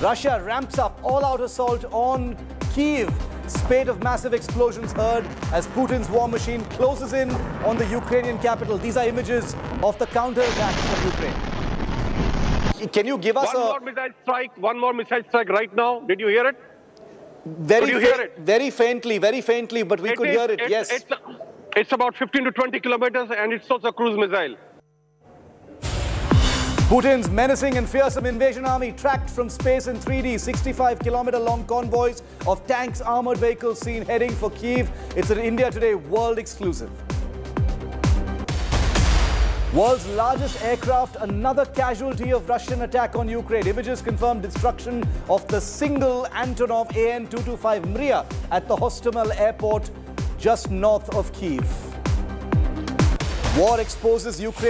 Russia ramps up all-out assault on Kiev. Spate of massive explosions heard as Putin's war machine closes in on the Ukrainian capital. These are images of the counterattack from Ukraine. Can you give us One a more missile strike, one more missile strike right now. Did you hear it? very, could you hear it? very faintly, very faintly, but we It could is- hear it. it's- yes. It's, it's about 15 to 20 kilometers and it's also a cruise missile. Putin's menacing and fearsome invasion army tracked from space in 3D. 65 kilometer long convoys of tanks, armored vehicles seen heading for Kiev. It's an India Today world exclusive. World's largest aircraft, another casualty of Russian attack on Ukraine. Images confirm destruction of the single Antonov AN-225 Mriya at the Hostomel airport just north of Kiev. War exposes Ukraine.